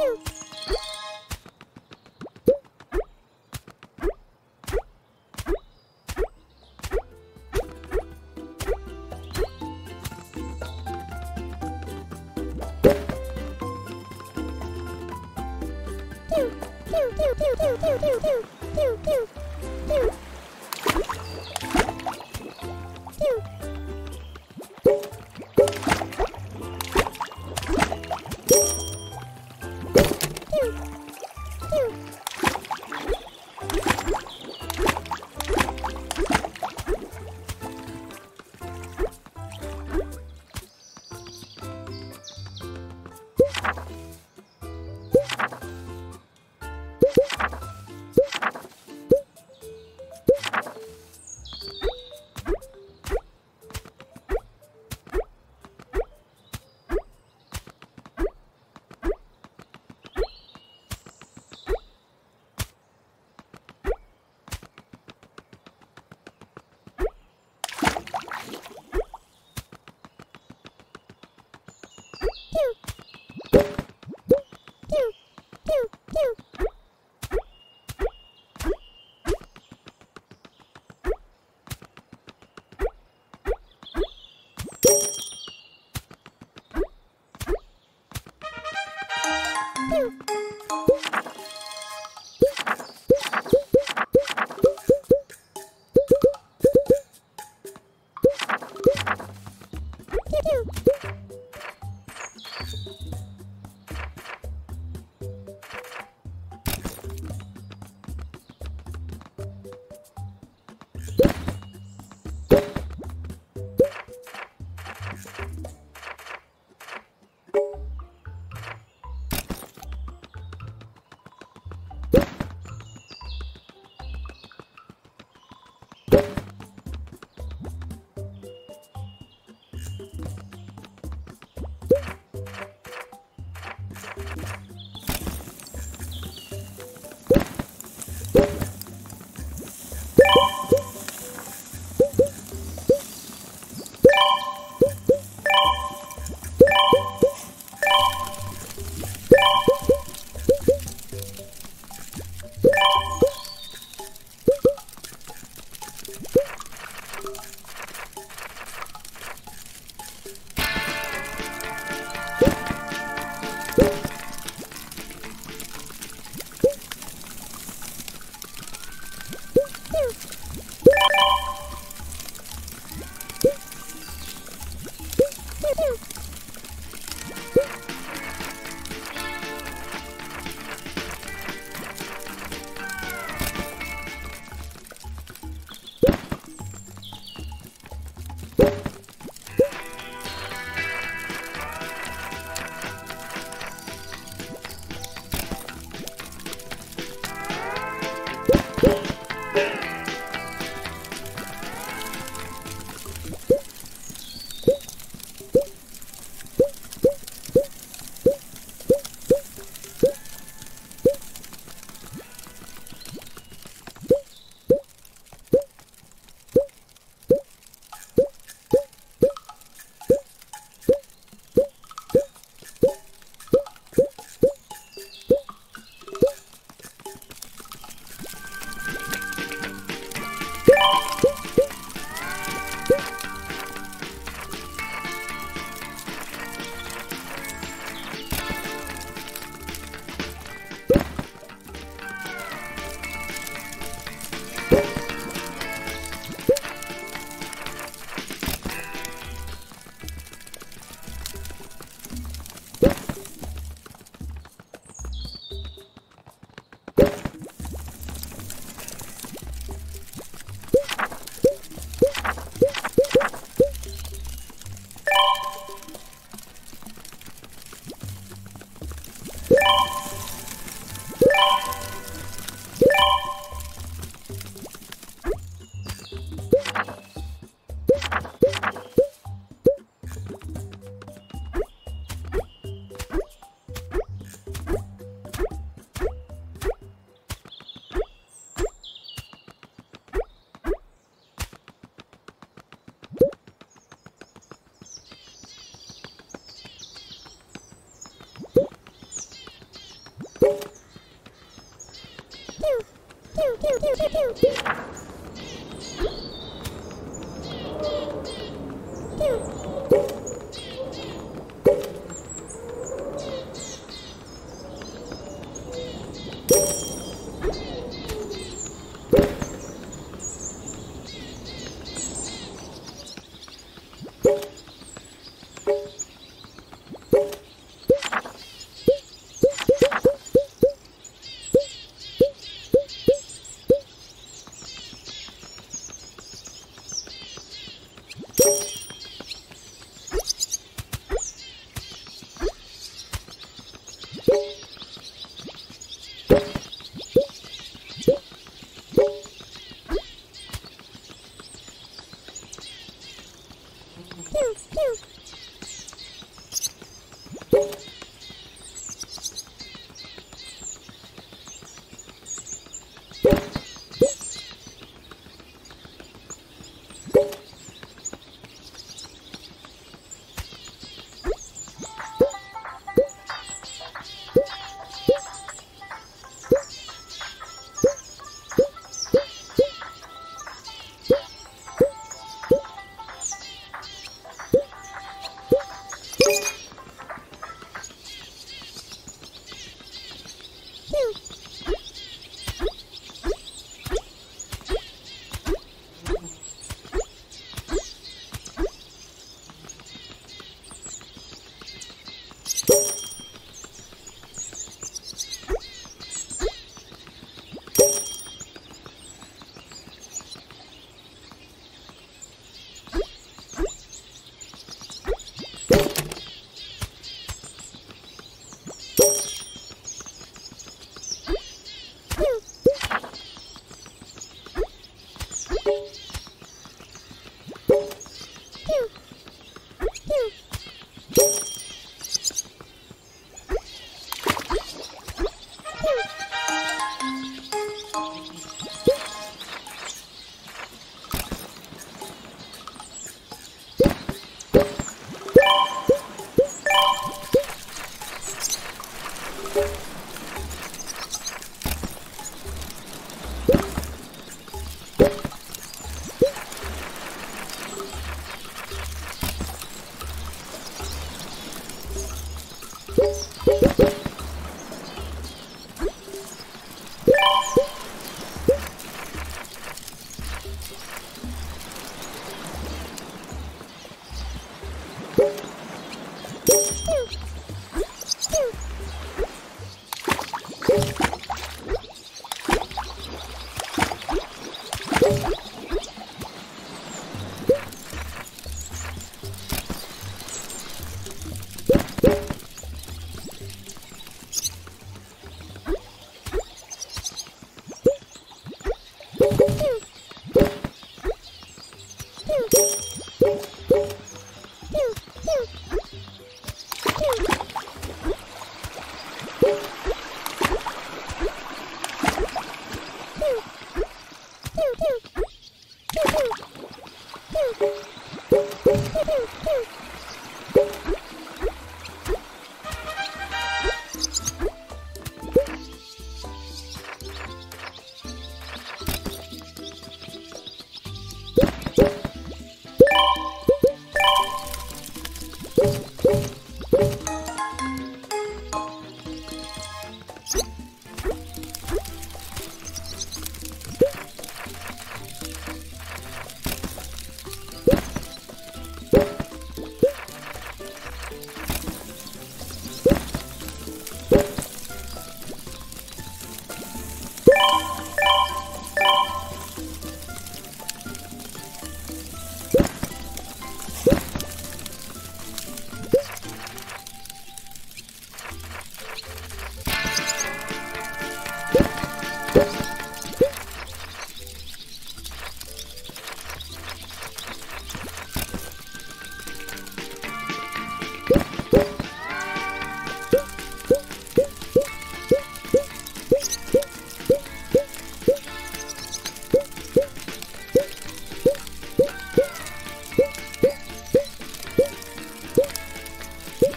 too.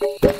Bye.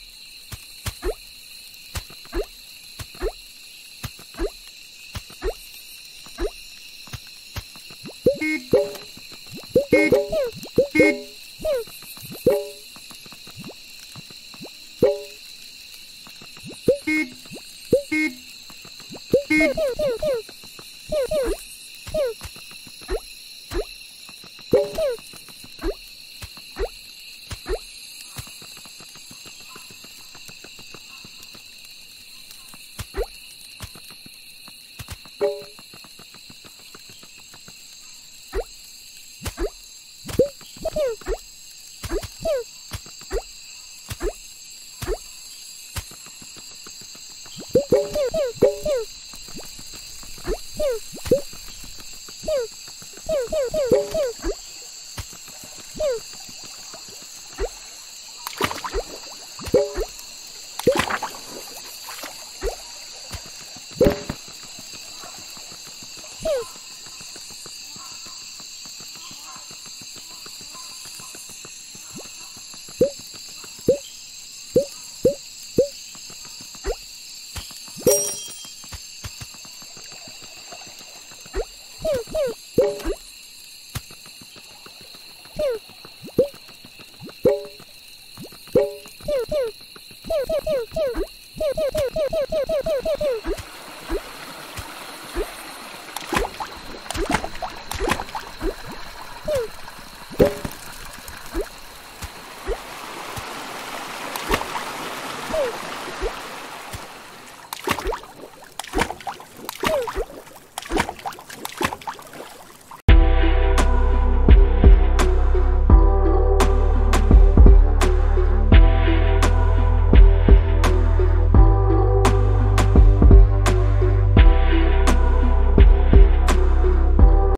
哼哼。